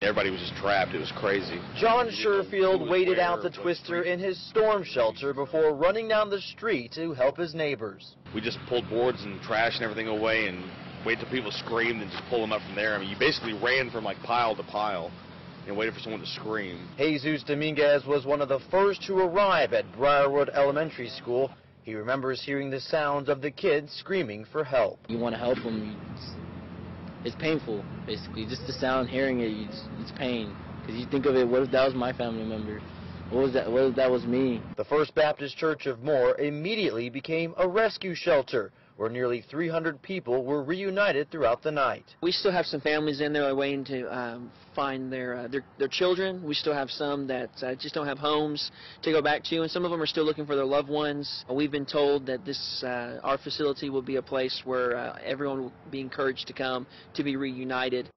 Everybody was just trapped. It was crazy. John You didn't know Sherfield who waited where, out the twister in his storm shelter before running down the street to help his neighbors. We just pulled boards and trash and everything away and waited till people screamed and just pull them up from there. I mean, you basically ran from like pile to pile and waited for someone to scream. Jesus Dominguez was one of the first to arrive at Briarwood Elementary School. He remembers hearing the sounds of the kids screaming for help. You want to help them. It's, painful, basically. Just the sound, hearing it, it's, it's pain. Because you think of it, what if that was my family member? What was that? What if that was me? The First Baptist Church of Moore immediately became a rescue shelter where nearly 300 people were reunited throughout the night. We still have some families in there waiting to um, find their, uh, their their children. We still have some that uh, just don't have homes to go back to, and some of them are still looking for their loved ones. We've been told that this uh, our facility will be a place where uh, everyone will be encouraged to come to be reunited.